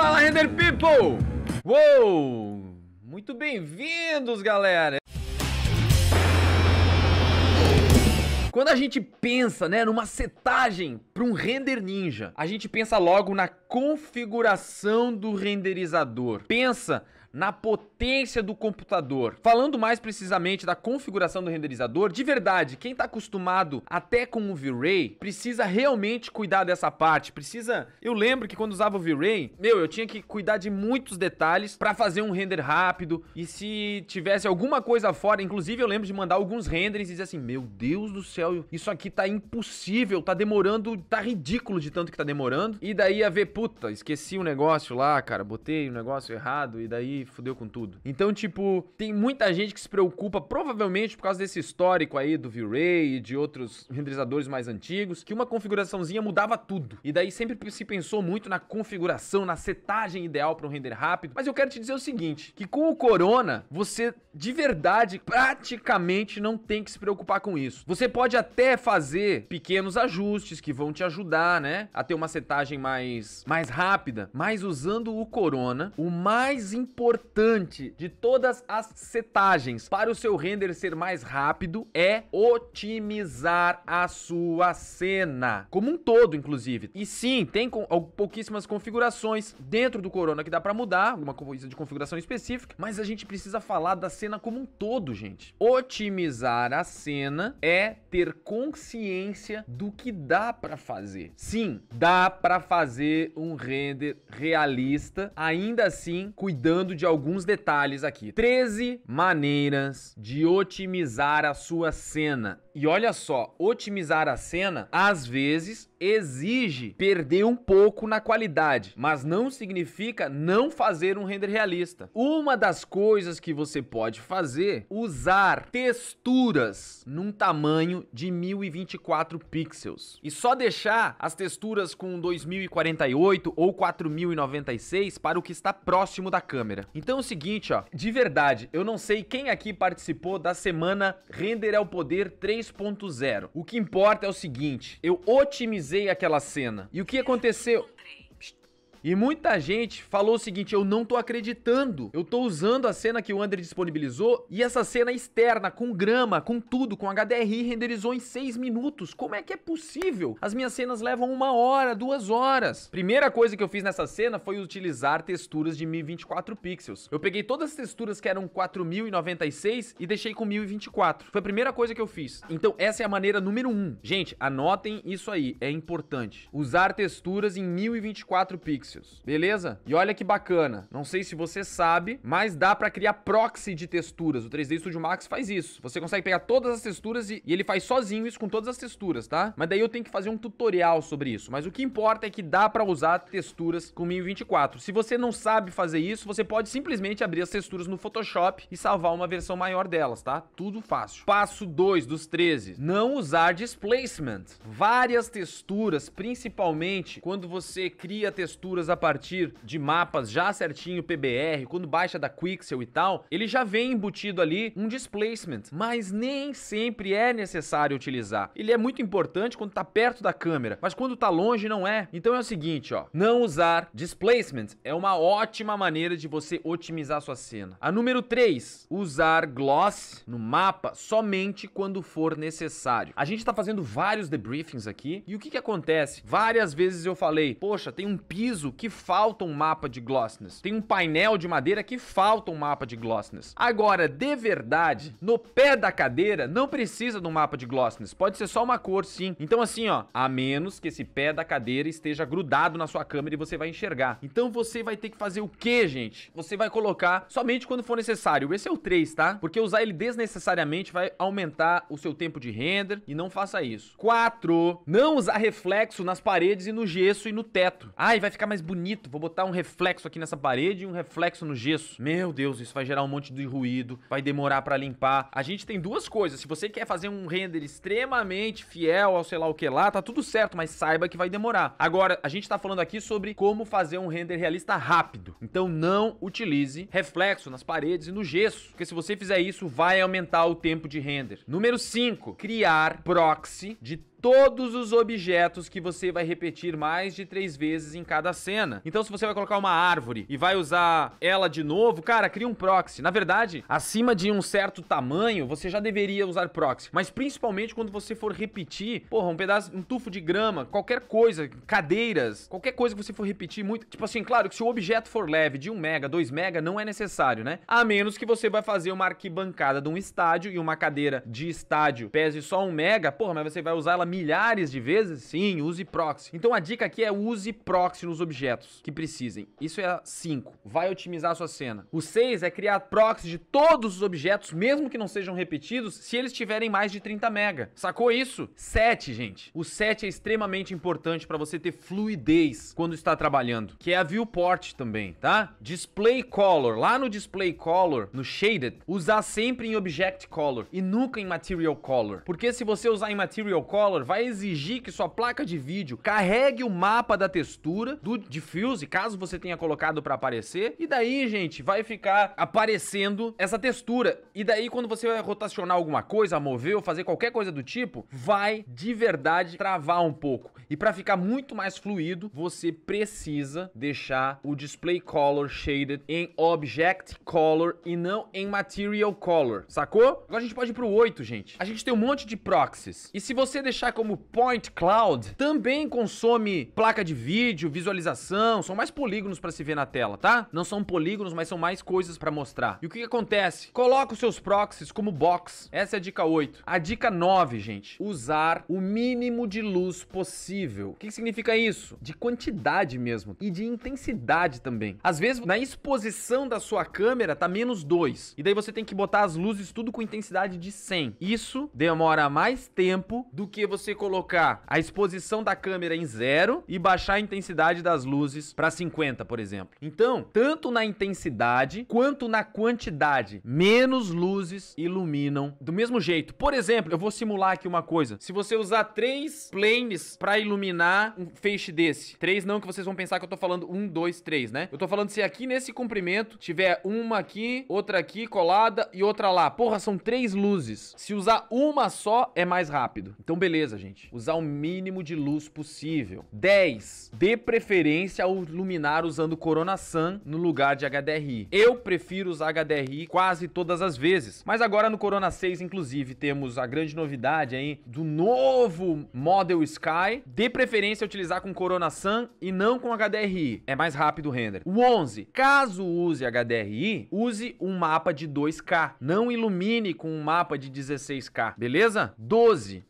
Fala, Render People! Uou! Muito bem-vindos, galera! Quando a gente pensa, né, numa setagem para um render ninja, a gente pensa logo na configuração do renderizador. Pensa na potência do computador. Falando mais precisamente da configuração do renderizador, de verdade, quem está acostumado até com o V-Ray precisa realmente cuidar dessa parte. Precisa. Eu lembro que quando usava o V-Ray, meu, eu tinha que cuidar de muitos detalhes para fazer um render rápido. E se tivesse alguma coisa fora, inclusive eu lembro de mandar alguns renders e dizer assim: Meu Deus do céu, isso aqui tá impossível, tá demorando, tá ridículo de tanto que tá demorando. E daí ia ver, puta, esqueci um negócio lá, cara, botei o um negócio errado e daí fudeu com tudo. Então, tipo, tem muita gente que se preocupa, provavelmente por causa desse histórico aí do V-Ray e de outros renderizadores mais antigos, que uma configuraçãozinha mudava tudo. E daí sempre se pensou muito na configuração, na setagem ideal para um render rápido. Mas eu quero te dizer o seguinte, que com o Corona, você de verdade praticamente não tem que se preocupar com isso. Você pode até fazer pequenos ajustes que vão te ajudar, né, a ter uma setagem mais mais rápida, mas usando o Corona, o mais importante importante de todas as setagens para o seu render ser mais rápido é otimizar a sua cena, como um todo, inclusive. E sim, tem pouquíssimas configurações dentro do Corona que dá para mudar, alguma coisa de configuração específica, mas a gente precisa falar da cena como um todo, gente. Otimizar a cena é ter consciência do que dá para fazer. Sim, dá para fazer um render realista, ainda assim cuidando de alguns detalhes aqui. 13 maneiras de otimizar a sua cena. E olha só, otimizar a cena às vezes exige perder um pouco na qualidade, mas não significa não fazer um render realista. Uma das coisas que você pode fazer, usar texturas num tamanho de 1024 pixels e só deixar as texturas com 2048 ou 4096 para o que está próximo da câmera. Então é o seguinte, ó, de verdade, eu não sei quem aqui participou da semana Render ao Poder 3.0. O que importa é o seguinte, eu otimizei aquela cena. E o que aconteceu? E muita gente falou o seguinte: eu não tô acreditando. Eu tô usando a cena que o André disponibilizou e essa cena externa, com grama, com tudo, com HDRI, renderizou em 6 minutos. Como é que é possível? As minhas cenas levam uma hora, duas horas. Primeira coisa que eu fiz nessa cena foi utilizar texturas de 1024 pixels. Eu peguei todas as texturas que eram 4096 e deixei com 1024. Foi a primeira coisa que eu fiz. Então, essa é a maneira número 1. Um. Gente, anotem isso aí, é importante. Usar texturas em 1024 pixels pixels, beleza? E olha que bacana, não sei se você sabe, mas dá para criar proxy de texturas. O 3D Studio Max faz isso. Você consegue pegar todas as texturas e, e, ele faz sozinho isso com todas as texturas, tá? Mas daí eu tenho que fazer um tutorial sobre isso. Mas o que importa é que dá para usar texturas com 1024. Se você não sabe fazer isso, você pode simplesmente abrir as texturas no Photoshop e salvar uma versão maior delas, tá? Tudo fácil. Passo 2 dos 13, não usar displacement. Várias texturas, principalmente quando você cria texturas a partir de mapas já certinho PBR, quando baixa da Quixel e tal, ele já vem embutido ali um displacement, mas nem sempre é necessário utilizar. Ele é muito importante quando tá perto da câmera, mas quando tá longe não é. Então é o seguinte, ó, não usar displacement é uma ótima maneira de você otimizar sua cena. A número 3, usar gloss no mapa somente quando for necessário. A gente tá fazendo vários debriefings aqui e o que que acontece? Várias vezes eu falei, poxa, tem um piso piso que falta um mapa de glossiness. Tem um painel de madeira que falta um mapa de glossiness. Agora, de verdade, no pé da cadeira não precisa de um mapa de glossiness. Pode ser só uma cor, sim. Então, assim, ó, a menos que esse pé da cadeira esteja grudado na sua câmera e você vai enxergar. Então, você vai ter que fazer o que, gente? Você vai colocar somente quando for necessário. Esse é o 3, tá? Porque usar ele desnecessariamente vai aumentar o seu tempo de render e não faça isso. 4. Não usar reflexo nas paredes e no gesso e no teto. Ai, vai ficar mais mais bonito. Vou botar um reflexo aqui nessa parede e um reflexo no gesso. Meu Deus, isso vai gerar um monte de ruído, vai demorar para limpar. A gente tem duas coisas. Se você quer fazer um render extremamente fiel ao sei lá o que lá, tá tudo certo, mas saiba que vai demorar. Agora, a gente tá falando aqui sobre como fazer um render realista rápido. Então não utilize reflexo nas paredes e no gesso, porque se você fizer isso, vai aumentar o tempo de render. Número 5, criar proxy de todos os objetos que você vai repetir mais de três vezes em cada cena. Então, se você vai colocar uma árvore e vai usar ela de novo, cara, cria um proxy. Na verdade, acima de um certo tamanho, você já deveria usar proxy. Mas principalmente quando você for repetir, porra, um pedaço, um tufo de grama, qualquer coisa, cadeiras, qualquer coisa que você for repetir muito. Tipo assim, claro que se o objeto for leve de 1 mega, 2 mega, não é necessário, né? A menos que você vai fazer uma arquibancada de um estádio e uma cadeira de estádio pese só 1 mega, porra, mas você vai usar ela milhares de vezes? Sim, use proxy. Então a dica aqui é use proxy nos objetos que precisem. Isso é a 5. Vai otimizar a sua cena. O 6 é criar proxy de todos os objetos, mesmo que não sejam repetidos, se eles tiverem mais de 30 mega. Sacou isso? 7, gente. O 7 é extremamente importante para você ter fluidez quando está trabalhando, que é a viewport também, tá? Display color, lá no display color, no shaded, usar sempre em object color e nunca em material color. Porque se você usar em material color, vai exigir que sua placa de vídeo carregue o mapa da textura do diffuse, caso você tenha colocado para aparecer, e daí, gente, vai ficar aparecendo essa textura. E daí quando você vai rotacionar alguma coisa, mover ou fazer qualquer coisa do tipo, vai de verdade travar um pouco. E para ficar muito mais fluido, você precisa deixar o display color shaded em object color e não em material color, sacou? Agora a gente pode ir pro 8, gente. A gente tem um monte de proxies. E se você deixar como point cloud, também consome placa de vídeo, visualização, são mais polígonos para se ver na tela, tá? Não são polígonos, mas são mais coisas para mostrar. E o que, que acontece? Coloca os seus proxies como box. Essa é a dica 8. A dica 9, gente, usar o mínimo de luz possível. O que, que significa isso? De quantidade mesmo e de intensidade também. Às vezes, na exposição da sua câmera tá menos 2. E daí você tem que botar as luzes tudo com intensidade de 100. Isso demora mais tempo do que você colocar a exposição da câmera em zero e baixar a intensidade das luzes para 50, por exemplo. Então, tanto na intensidade quanto na quantidade, menos luzes iluminam do mesmo jeito. Por exemplo, eu vou simular aqui uma coisa. Se você usar três planes para iluminar um feixe desse, três não que vocês vão pensar que eu tô falando um, dois, três, né? Eu tô falando se aqui nesse comprimento tiver uma aqui, outra aqui colada e outra lá. Porra, são três luzes. Se usar uma só é mais rápido. Então beleza, gente. Usar o mínimo de luz possível. 10. Dê preferência ao iluminar usando Corona Sun no lugar de HDRI. Eu prefiro usar HDRI quase todas as vezes. Mas agora no Corona 6, inclusive, temos a grande novidade aí do novo Model Sky. Dê preferência a utilizar com Corona Sun e não com HDRI. É mais rápido o render. O 11. Caso use HDRI, use um mapa de 2K. Não ilumine com um mapa de 16K, beleza? 12.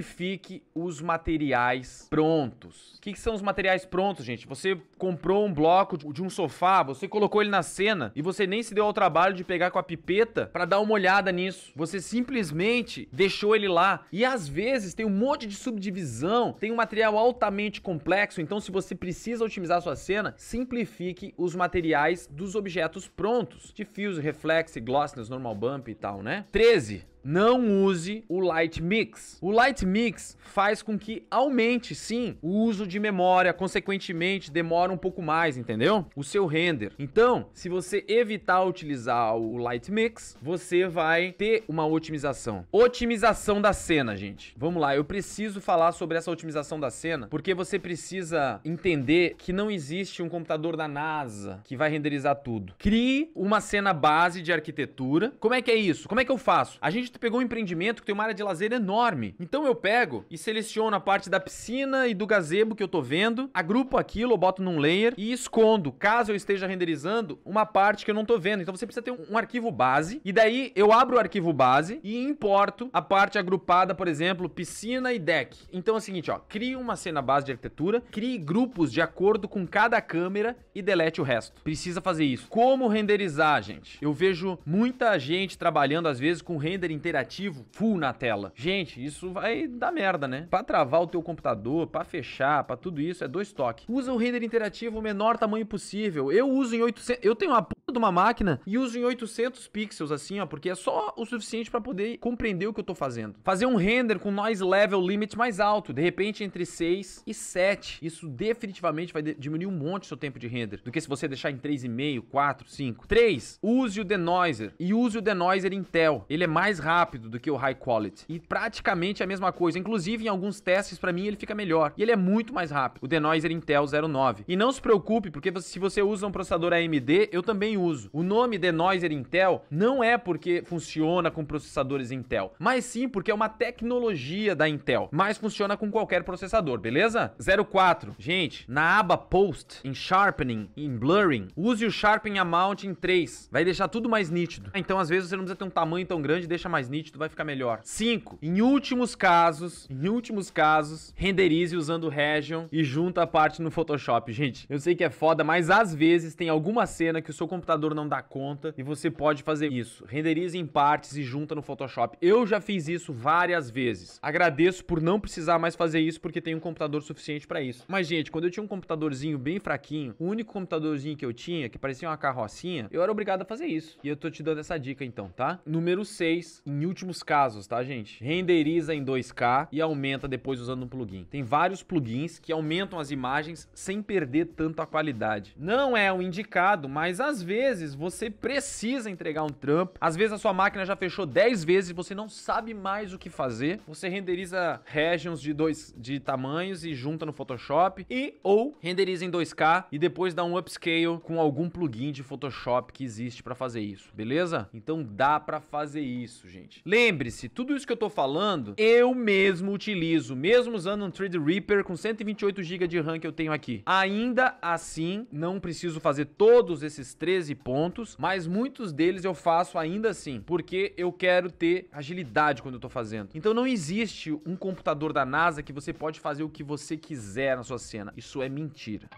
Simplifique os materiais prontos. O que, que são os materiais prontos, gente? Você comprou um bloco de um sofá, você colocou ele na cena e você nem se deu ao trabalho de pegar com a pipeta para dar uma olhada nisso. Você simplesmente deixou ele lá. E às vezes tem um monte de subdivisão, tem um material altamente complexo, então se você precisa otimizar sua cena, simplifique os materiais dos objetos prontos. Diffuse, Reflex, Glossiness, Normal Bump e tal, né? 13 não use o Light Mix. O Light Mix faz com que aumente, sim, o uso de memória, consequentemente demora um pouco mais, entendeu? O seu render. Então, se você evitar utilizar o Light Mix, você vai ter uma otimização. Otimização da cena, gente. Vamos lá, eu preciso falar sobre essa otimização da cena, porque você precisa entender que não existe um computador da NASA que vai renderizar tudo. Crie uma cena base de arquitetura. Como é que é isso? Como é que eu faço? A gente pegou um empreendimento que tem uma área de lazer enorme. Então eu pego e seleciono a parte da piscina e do gazebo que eu tô vendo, agrupo aquilo, boto num layer e escondo, caso eu esteja renderizando, uma parte que eu não tô vendo. Então você precisa ter um, um arquivo base e daí eu abro o arquivo base e importo a parte agrupada, por exemplo, piscina e deck. Então é o seguinte, ó, crie uma cena base de arquitetura, crie grupos de acordo com cada câmera e delete o resto. Precisa fazer isso. Como renderizar, gente? Eu vejo muita gente trabalhando às vezes com render interativo full na tela. Gente, isso vai dar merda, né? Pra travar o teu computador, pra fechar, pra tudo isso, é dois toques. Usa o render interativo o menor tamanho possível. Eu uso em 800... Eu tenho uma de uma máquina e uso em 800 pixels, assim, ó, porque é só o suficiente para poder compreender o que eu tô fazendo. Fazer um render com noise level limit mais alto, de repente entre 6 e 7. Isso definitivamente vai diminuir um monte o seu tempo de render, do que se você deixar em 3,5, 4, 5. 3. Use o denoiser e use o denoiser Intel. Ele é mais rápido do que o high quality e praticamente a mesma coisa. Inclusive, em alguns testes, para mim, ele fica melhor. E ele é muito mais rápido. O denoiser Intel 09. E não se preocupe, porque se você usa um processador AMD, eu também uso. O nome denoiser Intel não é porque funciona com processadores Intel, mas sim porque é uma tecnologia da Intel. Mas funciona com qualquer processador, beleza? 04. Gente, na aba Post, em Sharpening, em Blurring, use o Sharpen Amount em 3. Vai deixar tudo mais nítido. Então, às vezes, você não precisa ter um tamanho tão grande, deixa mais nítido, vai ficar melhor. 5. Em últimos casos, em últimos casos, renderize usando o Region e junta a parte no Photoshop. Gente, eu sei que é foda, mas às vezes tem alguma cena que o seu computador não dá conta e você pode fazer isso. Renderize em partes e junta no Photoshop. Eu já fiz isso várias vezes. Agradeço por não precisar mais fazer isso porque tenho um computador suficiente para isso. Mas, gente, quando eu tinha um computadorzinho bem fraquinho, o único computadorzinho que eu tinha, que parecia uma carrocinha, eu era obrigado a fazer isso. E eu tô te dando essa dica então, tá? Número 6, em últimos casos, tá, gente? Renderiza em 2K e aumenta depois usando um plugin. Tem vários plugins que aumentam as imagens sem perder tanto a qualidade. Não é o indicado, mas às vezes você precisa entregar um trampo. Às vezes a sua máquina já fechou 10 vezes e você não sabe mais o que fazer. Você renderiza regions de dois de tamanhos e junta no Photoshop e ou renderiza em 2K e depois dá um upscale com algum plugin de Photoshop que existe para fazer isso, beleza? Então dá para fazer isso, gente. Lembre-se, tudo isso que eu tô falando, eu mesmo utilizo, mesmo usando um 3D Reaper com 128 GB de RAM que eu tenho aqui. Ainda assim, não preciso fazer todos esses 13 pontos, mas muitos deles eu faço ainda assim, porque eu quero ter agilidade quando eu tô fazendo. Então não existe um computador da NASA que você pode fazer o que você quiser na sua cena. Isso é mentira.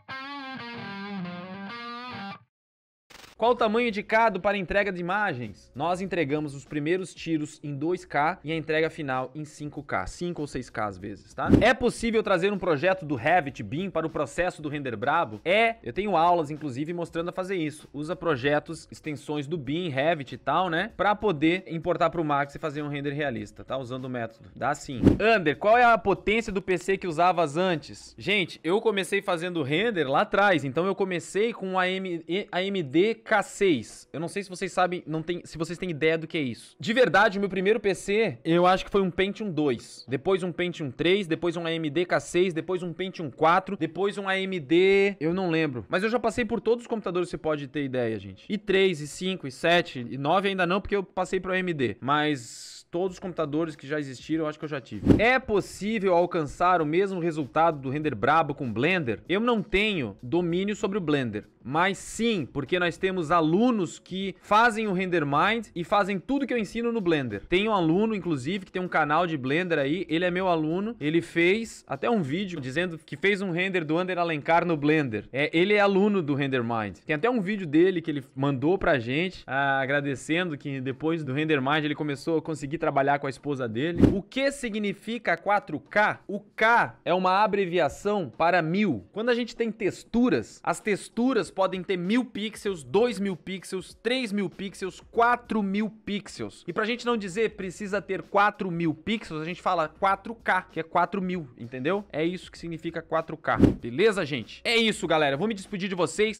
Qual o tamanho indicado para entrega de imagens? Nós entregamos os primeiros tiros em 2K e a entrega final em 5K, 5 ou 6K às vezes, tá? É possível trazer um projeto do Revit BIM para o processo do render brabo? É, eu tenho aulas inclusive mostrando a fazer isso. Usa projetos, extensões do BIM, Revit e tal, né? Para poder importar para o Max e fazer um render realista, tá? Usando o método. Dá sim. Under, qual é a potência do PC que usavas antes? Gente, eu comecei fazendo render lá atrás, então eu comecei com a AMD K6. Eu não sei se vocês sabem, não tem, se vocês têm ideia do que é isso. De verdade, o meu primeiro PC, eu acho que foi um Pentium 2, depois um Pentium 3, depois um AMD K6, depois um Pentium 4, depois um AMD, eu não lembro. Mas eu já passei por todos os computadores, você pode ter ideia, gente. E 3, e 5, e 7, e 9 ainda não, porque eu passei pro AMD. Mas todos os computadores que já existiram, eu acho que eu já tive. É possível alcançar o mesmo resultado do render brabo com Blender? Eu não tenho domínio sobre o Blender, mas sim, porque nós temos alunos que fazem o Render Mind e fazem tudo que eu ensino no Blender. Tem um aluno, inclusive, que tem um canal de Blender aí, ele é meu aluno, ele fez até um vídeo dizendo que fez um render do Under Alencar no Blender. É, ele é aluno do Render Mind. Tem até um vídeo dele que ele mandou pra gente, ah, agradecendo que depois do Render Mind ele começou a conseguir trabalhar com a esposa dele. O que significa 4K? O K é uma abreviação para mil. Quando a gente tem texturas, as texturas podem ter mil pixels, dois mil pixels, três mil pixels, quatro mil pixels. E pra gente não dizer precisa ter quatro mil pixels, a gente fala 4K, que é 4 mil, entendeu? É isso que significa 4K. Beleza, gente? É isso, galera. Vou me despedir de vocês.